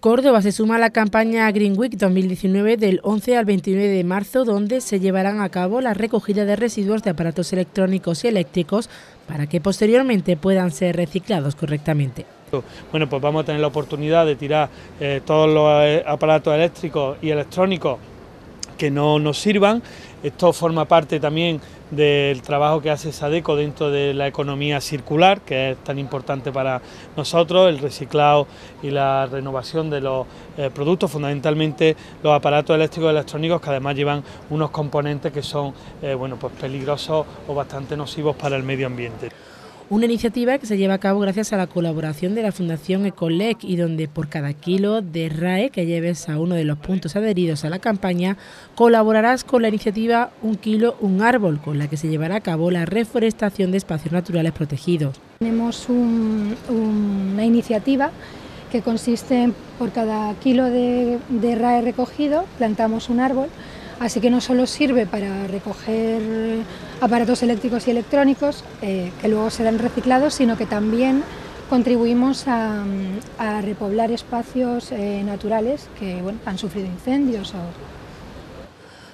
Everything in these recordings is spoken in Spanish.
Córdoba se suma a la campaña Green Week 2019 del 11 al 29 de marzo, donde se llevarán a cabo la recogida de residuos de aparatos electrónicos y eléctricos para que posteriormente puedan ser reciclados correctamente. Bueno, pues vamos a tener la oportunidad de tirar eh, todos los eh, aparatos eléctricos y electrónicos que no nos sirvan. Esto forma parte también del trabajo que hace Sadeco dentro de la economía circular, que es tan importante para nosotros, el reciclado y la renovación de los eh, productos, fundamentalmente los aparatos eléctricos y electrónicos que además llevan unos componentes que son eh, bueno, pues peligrosos o bastante nocivos para el medio ambiente una iniciativa que se lleva a cabo gracias a la colaboración de la Fundación Ecolec y donde por cada kilo de RAE que lleves a uno de los puntos adheridos a la campaña, colaborarás con la iniciativa Un kilo, un árbol, con la que se llevará a cabo la reforestación de espacios naturales protegidos. Tenemos una iniciativa que consiste en por cada kilo de, de RAE recogido plantamos un árbol Así que no solo sirve para recoger aparatos eléctricos y electrónicos eh, que luego serán reciclados, sino que también contribuimos a, repoblar espacios eh, naturales que han sufrido incendios.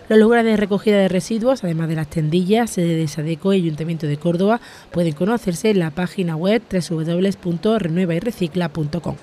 Los lugares de recogida de residuos, además de las tendillas, sede de Sadeco y Ayuntamiento de Córdoba, pueden conocerse en la página web www.renuevayrrecicla.com.